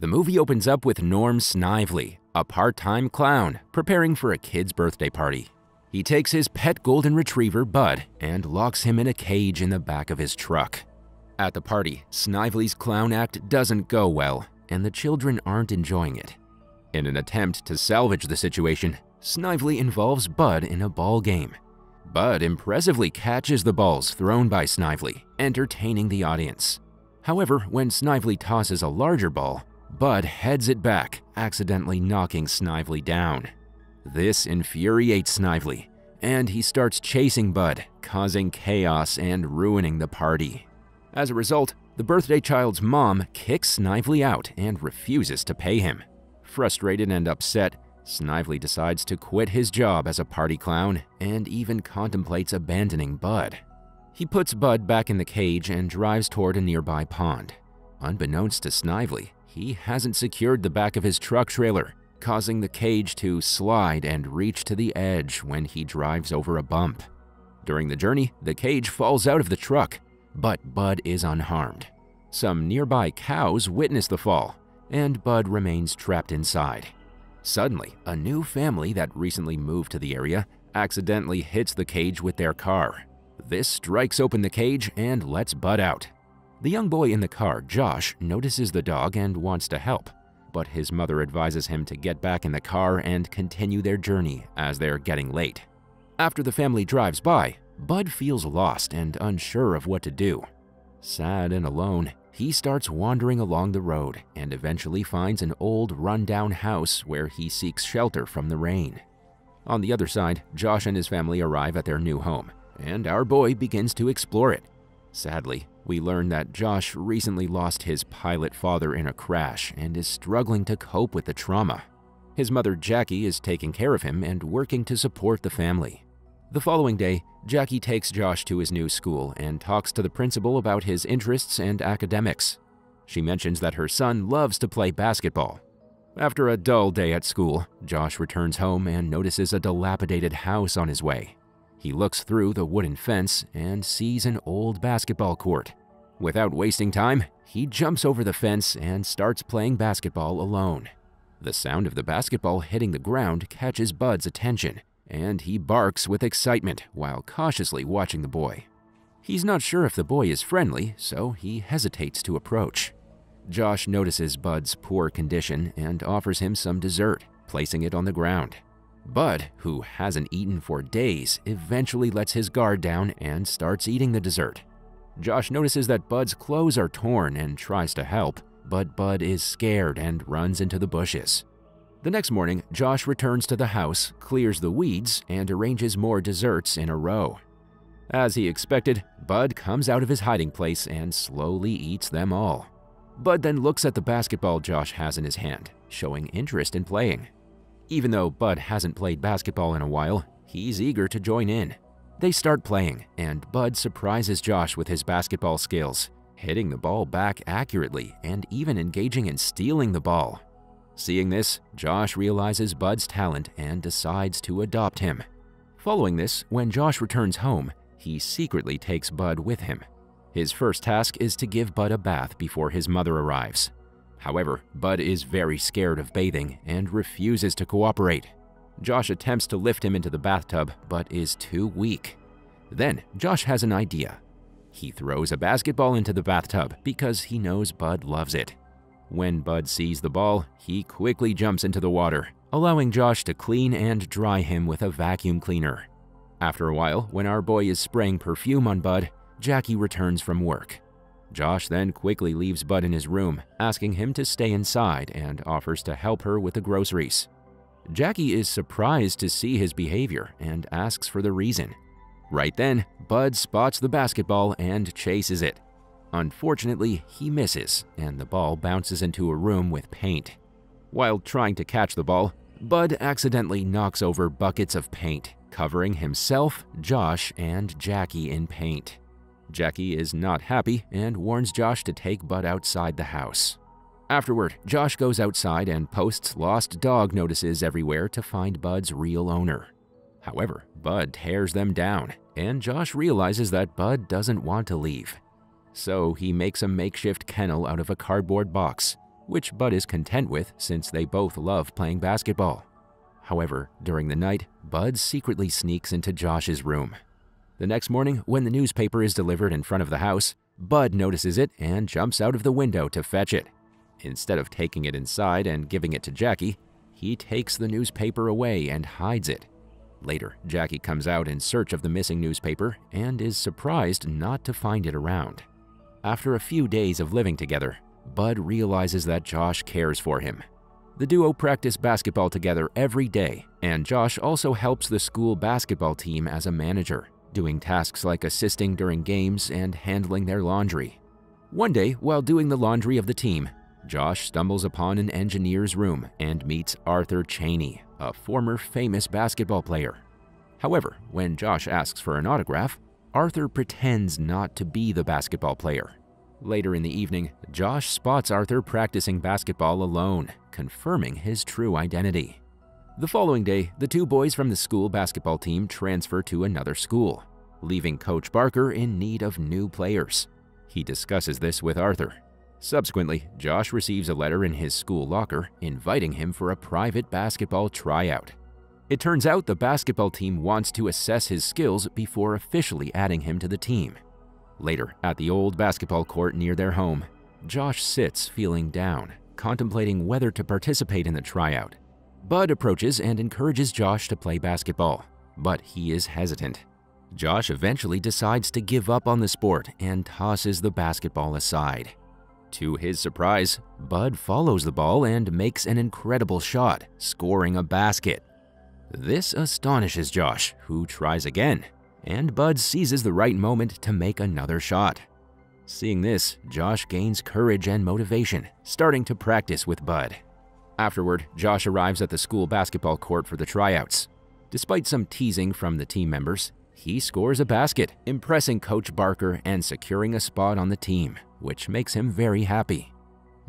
The movie opens up with Norm Snively, a part-time clown, preparing for a kid's birthday party. He takes his pet golden retriever, Bud, and locks him in a cage in the back of his truck. At the party, Snively's clown act doesn't go well, and the children aren't enjoying it. In an attempt to salvage the situation, Snively involves Bud in a ball game. Bud impressively catches the balls thrown by Snively, entertaining the audience. However, when Snively tosses a larger ball, Bud heads it back, accidentally knocking Snively down. This infuriates Snively, and he starts chasing Bud, causing chaos and ruining the party. As a result, the birthday child's mom kicks Snively out and refuses to pay him. Frustrated and upset, Snively decides to quit his job as a party clown and even contemplates abandoning Bud. He puts Bud back in the cage and drives toward a nearby pond. Unbeknownst to Snively, he hasn't secured the back of his truck trailer, causing the cage to slide and reach to the edge when he drives over a bump. During the journey, the cage falls out of the truck, but Bud is unharmed. Some nearby cows witness the fall, and Bud remains trapped inside. Suddenly, a new family that recently moved to the area accidentally hits the cage with their car. This strikes open the cage and lets Bud out. The young boy in the car, Josh, notices the dog and wants to help, but his mother advises him to get back in the car and continue their journey as they're getting late. After the family drives by, Bud feels lost and unsure of what to do. Sad and alone, he starts wandering along the road and eventually finds an old rundown house where he seeks shelter from the rain. On the other side, Josh and his family arrive at their new home, and our boy begins to explore it. Sadly, we learn that Josh recently lost his pilot father in a crash and is struggling to cope with the trauma. His mother Jackie is taking care of him and working to support the family. The following day, Jackie takes Josh to his new school and talks to the principal about his interests and academics. She mentions that her son loves to play basketball. After a dull day at school, Josh returns home and notices a dilapidated house on his way. He looks through the wooden fence and sees an old basketball court. Without wasting time, he jumps over the fence and starts playing basketball alone. The sound of the basketball hitting the ground catches Bud's attention, and he barks with excitement while cautiously watching the boy. He's not sure if the boy is friendly, so he hesitates to approach. Josh notices Bud's poor condition and offers him some dessert, placing it on the ground. Bud, who hasn't eaten for days, eventually lets his guard down and starts eating the dessert. Josh notices that Bud's clothes are torn and tries to help, but Bud is scared and runs into the bushes. The next morning, Josh returns to the house, clears the weeds, and arranges more desserts in a row. As he expected, Bud comes out of his hiding place and slowly eats them all. Bud then looks at the basketball Josh has in his hand, showing interest in playing. Even though Bud hasn't played basketball in a while, he's eager to join in. They start playing, and Bud surprises Josh with his basketball skills, hitting the ball back accurately and even engaging in stealing the ball. Seeing this, Josh realizes Bud's talent and decides to adopt him. Following this, when Josh returns home, he secretly takes Bud with him. His first task is to give Bud a bath before his mother arrives. However, Bud is very scared of bathing and refuses to cooperate. Josh attempts to lift him into the bathtub, but is too weak. Then, Josh has an idea. He throws a basketball into the bathtub because he knows Bud loves it. When Bud sees the ball, he quickly jumps into the water, allowing Josh to clean and dry him with a vacuum cleaner. After a while, when our boy is spraying perfume on Bud, Jackie returns from work. Josh then quickly leaves Bud in his room, asking him to stay inside and offers to help her with the groceries. Jackie is surprised to see his behavior and asks for the reason. Right then, Bud spots the basketball and chases it. Unfortunately, he misses, and the ball bounces into a room with paint. While trying to catch the ball, Bud accidentally knocks over buckets of paint, covering himself, Josh, and Jackie in paint. Jackie is not happy and warns Josh to take Bud outside the house. Afterward, Josh goes outside and posts lost dog notices everywhere to find Bud's real owner. However, Bud tears them down, and Josh realizes that Bud doesn't want to leave. So he makes a makeshift kennel out of a cardboard box, which Bud is content with since they both love playing basketball. However, during the night, Bud secretly sneaks into Josh's room. The next morning, when the newspaper is delivered in front of the house, Bud notices it and jumps out of the window to fetch it. Instead of taking it inside and giving it to Jackie, he takes the newspaper away and hides it. Later, Jackie comes out in search of the missing newspaper and is surprised not to find it around. After a few days of living together, Bud realizes that Josh cares for him the duo practice basketball together every day, and Josh also helps the school basketball team as a manager, doing tasks like assisting during games and handling their laundry. One day, while doing the laundry of the team, Josh stumbles upon an engineer's room and meets Arthur Chaney, a former famous basketball player. However, when Josh asks for an autograph, Arthur pretends not to be the basketball player Later in the evening, Josh spots Arthur practicing basketball alone, confirming his true identity. The following day, the two boys from the school basketball team transfer to another school, leaving Coach Barker in need of new players. He discusses this with Arthur. Subsequently, Josh receives a letter in his school locker inviting him for a private basketball tryout. It turns out the basketball team wants to assess his skills before officially adding him to the team. Later, at the old basketball court near their home, Josh sits feeling down, contemplating whether to participate in the tryout. Bud approaches and encourages Josh to play basketball, but he is hesitant. Josh eventually decides to give up on the sport and tosses the basketball aside. To his surprise, Bud follows the ball and makes an incredible shot, scoring a basket. This astonishes Josh, who tries again and Bud seizes the right moment to make another shot. Seeing this, Josh gains courage and motivation, starting to practice with Bud. Afterward, Josh arrives at the school basketball court for the tryouts. Despite some teasing from the team members, he scores a basket, impressing Coach Barker and securing a spot on the team, which makes him very happy.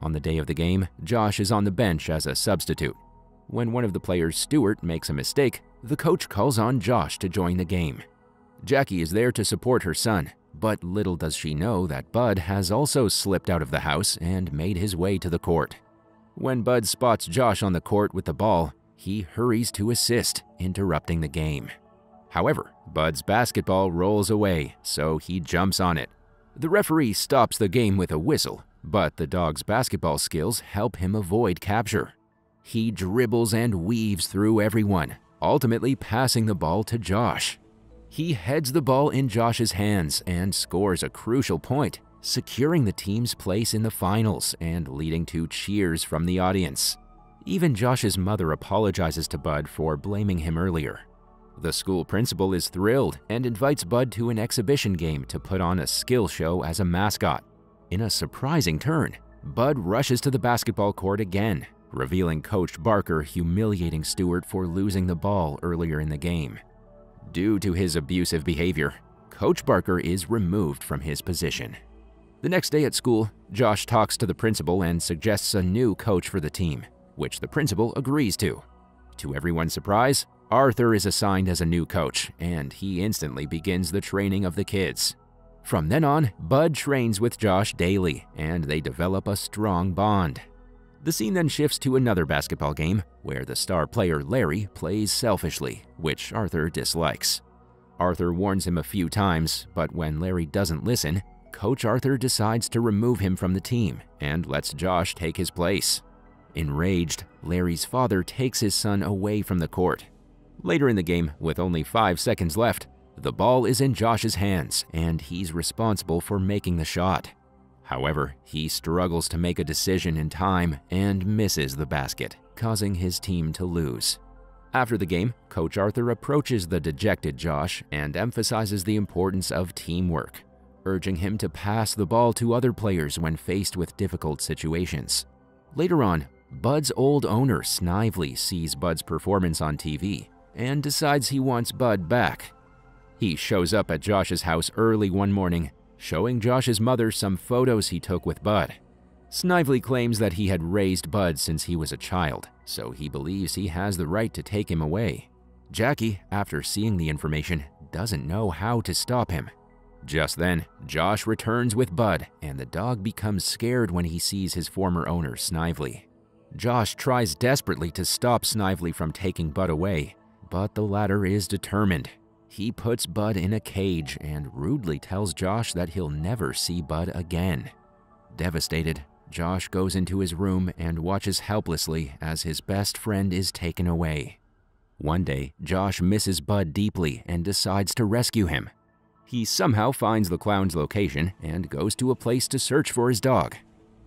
On the day of the game, Josh is on the bench as a substitute. When one of the players, Stewart, makes a mistake, the coach calls on Josh to join the game. Jackie is there to support her son, but little does she know that Bud has also slipped out of the house and made his way to the court. When Bud spots Josh on the court with the ball, he hurries to assist, interrupting the game. However, Bud's basketball rolls away, so he jumps on it. The referee stops the game with a whistle, but the dog's basketball skills help him avoid capture. He dribbles and weaves through everyone, ultimately passing the ball to Josh. He heads the ball in Josh's hands and scores a crucial point, securing the team's place in the finals and leading to cheers from the audience. Even Josh's mother apologizes to Bud for blaming him earlier. The school principal is thrilled and invites Bud to an exhibition game to put on a skill show as a mascot. In a surprising turn, Bud rushes to the basketball court again, revealing Coach Barker humiliating Stewart for losing the ball earlier in the game. Due to his abusive behavior, Coach Barker is removed from his position. The next day at school, Josh talks to the principal and suggests a new coach for the team, which the principal agrees to. To everyone's surprise, Arthur is assigned as a new coach, and he instantly begins the training of the kids. From then on, Bud trains with Josh daily, and they develop a strong bond. The scene then shifts to another basketball game, where the star player Larry plays selfishly, which Arthur dislikes. Arthur warns him a few times, but when Larry doesn't listen, Coach Arthur decides to remove him from the team and lets Josh take his place. Enraged, Larry's father takes his son away from the court. Later in the game, with only five seconds left, the ball is in Josh's hands, and he's responsible for making the shot. However, he struggles to make a decision in time and misses the basket, causing his team to lose. After the game, Coach Arthur approaches the dejected Josh and emphasizes the importance of teamwork, urging him to pass the ball to other players when faced with difficult situations. Later on, Bud's old owner Snively sees Bud's performance on TV and decides he wants Bud back. He shows up at Josh's house early one morning showing Josh's mother some photos he took with Bud. Snively claims that he had raised Bud since he was a child, so he believes he has the right to take him away. Jackie, after seeing the information, doesn't know how to stop him. Just then, Josh returns with Bud, and the dog becomes scared when he sees his former owner, Snively. Josh tries desperately to stop Snively from taking Bud away, but the latter is determined. He puts Bud in a cage and rudely tells Josh that he'll never see Bud again. Devastated, Josh goes into his room and watches helplessly as his best friend is taken away. One day, Josh misses Bud deeply and decides to rescue him. He somehow finds the clown's location and goes to a place to search for his dog.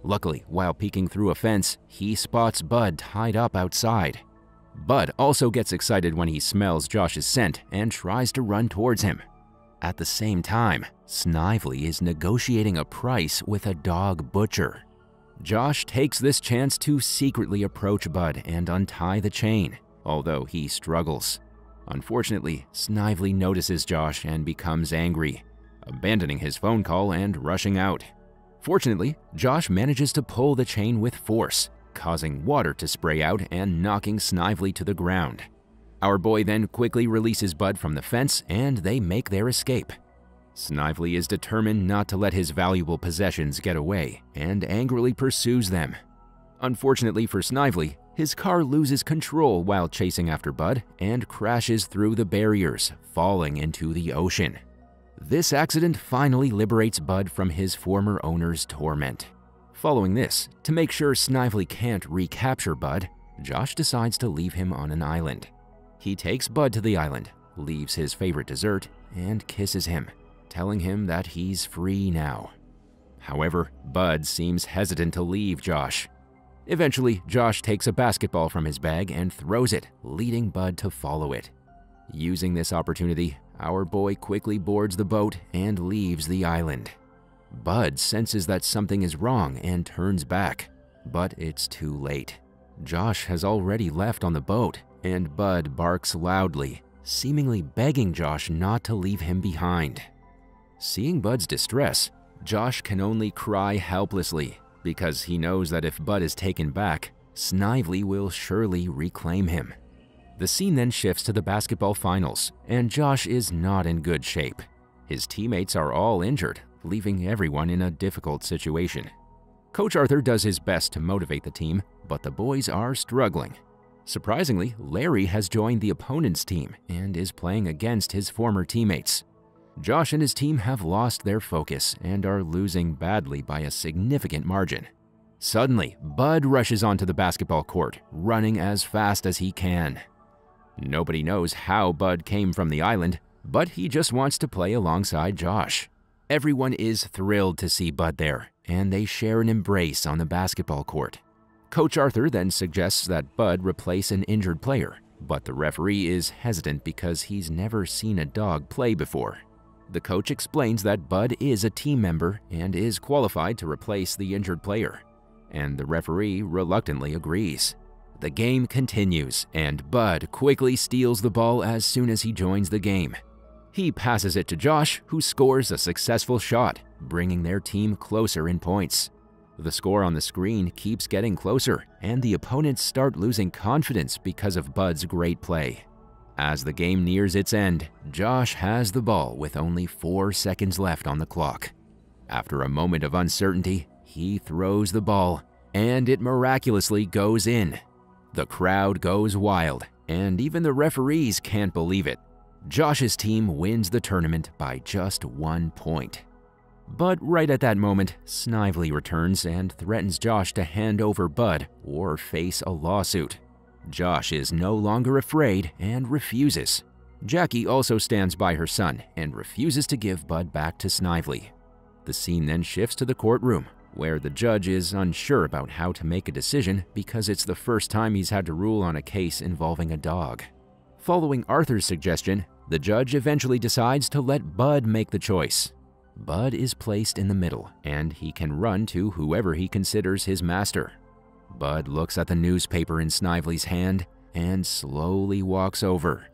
Luckily, while peeking through a fence, he spots Bud tied up outside. Bud also gets excited when he smells Josh's scent and tries to run towards him. At the same time, Snively is negotiating a price with a dog butcher. Josh takes this chance to secretly approach Bud and untie the chain, although he struggles. Unfortunately, Snively notices Josh and becomes angry, abandoning his phone call and rushing out. Fortunately, Josh manages to pull the chain with force, causing water to spray out and knocking Snively to the ground. Our boy then quickly releases Bud from the fence and they make their escape. Snively is determined not to let his valuable possessions get away and angrily pursues them. Unfortunately for Snively, his car loses control while chasing after Bud and crashes through the barriers, falling into the ocean. This accident finally liberates Bud from his former owner's torment. Following this, to make sure Snively can't recapture Bud, Josh decides to leave him on an island. He takes Bud to the island, leaves his favorite dessert, and kisses him, telling him that he's free now. However, Bud seems hesitant to leave Josh. Eventually, Josh takes a basketball from his bag and throws it, leading Bud to follow it. Using this opportunity, our boy quickly boards the boat and leaves the island. Bud senses that something is wrong and turns back, but it's too late. Josh has already left on the boat, and Bud barks loudly, seemingly begging Josh not to leave him behind. Seeing Bud's distress, Josh can only cry helplessly because he knows that if Bud is taken back, Snively will surely reclaim him. The scene then shifts to the basketball finals, and Josh is not in good shape. His teammates are all injured, leaving everyone in a difficult situation. Coach Arthur does his best to motivate the team, but the boys are struggling. Surprisingly, Larry has joined the opponent's team and is playing against his former teammates. Josh and his team have lost their focus and are losing badly by a significant margin. Suddenly, Bud rushes onto the basketball court, running as fast as he can. Nobody knows how Bud came from the island, but he just wants to play alongside Josh. Everyone is thrilled to see Bud there, and they share an embrace on the basketball court. Coach Arthur then suggests that Bud replace an injured player, but the referee is hesitant because he's never seen a dog play before. The coach explains that Bud is a team member and is qualified to replace the injured player, and the referee reluctantly agrees. The game continues, and Bud quickly steals the ball as soon as he joins the game. He passes it to Josh, who scores a successful shot, bringing their team closer in points. The score on the screen keeps getting closer, and the opponents start losing confidence because of Bud's great play. As the game nears its end, Josh has the ball with only four seconds left on the clock. After a moment of uncertainty, he throws the ball, and it miraculously goes in. The crowd goes wild, and even the referees can't believe it. Josh's team wins the tournament by just one point. But right at that moment, Snively returns and threatens Josh to hand over Bud or face a lawsuit. Josh is no longer afraid and refuses. Jackie also stands by her son and refuses to give Bud back to Snively. The scene then shifts to the courtroom, where the judge is unsure about how to make a decision because it's the first time he's had to rule on a case involving a dog. Following Arthur's suggestion, the judge eventually decides to let Bud make the choice. Bud is placed in the middle, and he can run to whoever he considers his master. Bud looks at the newspaper in Snively's hand and slowly walks over.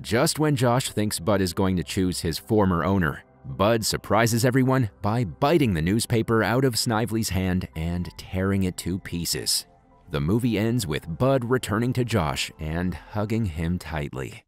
Just when Josh thinks Bud is going to choose his former owner, Bud surprises everyone by biting the newspaper out of Snively's hand and tearing it to pieces. The movie ends with Bud returning to Josh and hugging him tightly.